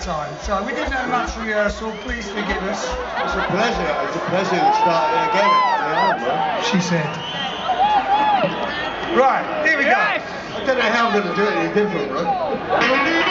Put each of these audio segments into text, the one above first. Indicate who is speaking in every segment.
Speaker 1: So we didn't have much rehearsal. Please forgive us.
Speaker 2: It's a pleasure. It's a pleasure to start it again. Yeah,
Speaker 1: She said. Right, here we go.
Speaker 2: I don't know how I'm going to do it any different, right?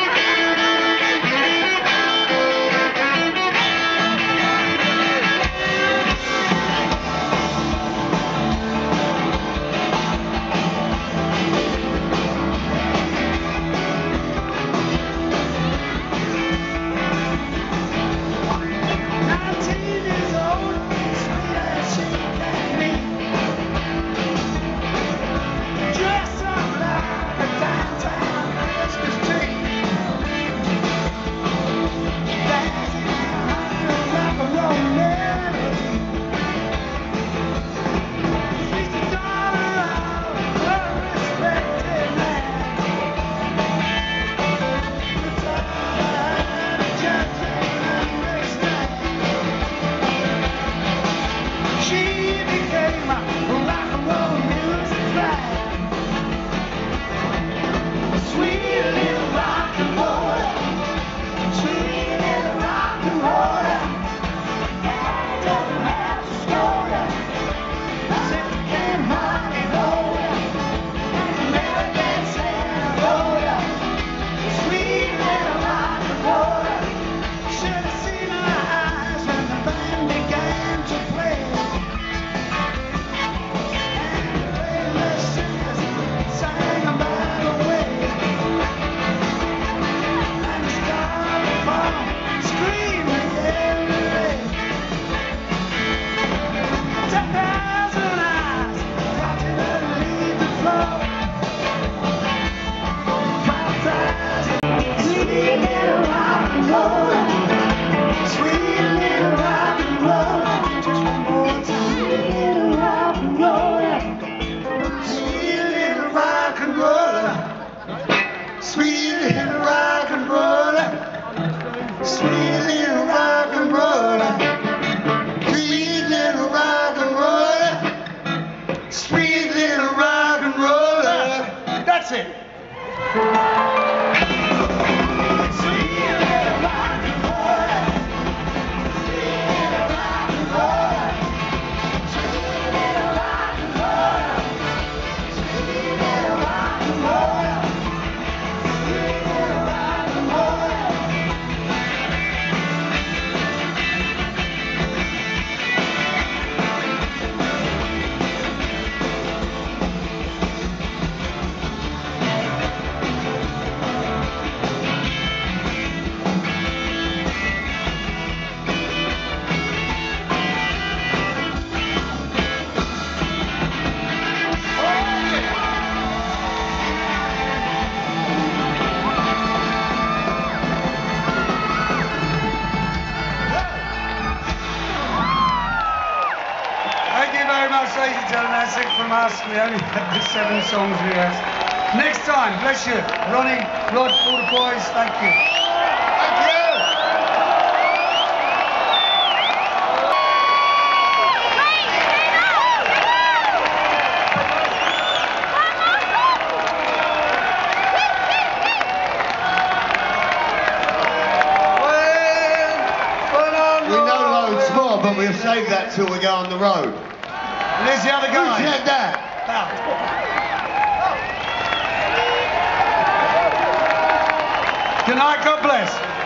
Speaker 2: Sweet little rock and roller, sweet
Speaker 1: ladies and gentlemen. That's it from us. We only had the seven songs rehearsed. Next time, bless you. Ronnie, Rod, all the boys, thank you.
Speaker 2: Thank you.
Speaker 1: Well,
Speaker 2: We know loads more, but we'll save that till we go on the road.
Speaker 1: And there's the other
Speaker 2: Who
Speaker 1: guy.
Speaker 2: said that?
Speaker 1: Good night, God bless.